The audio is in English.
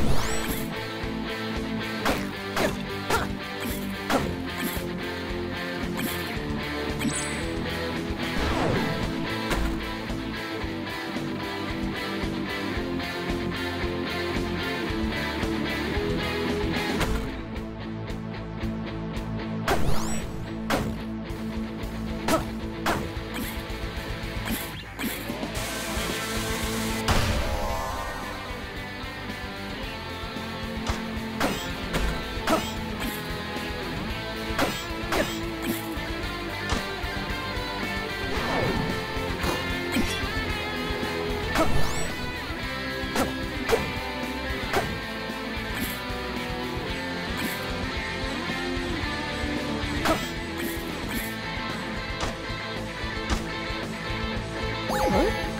you Come on.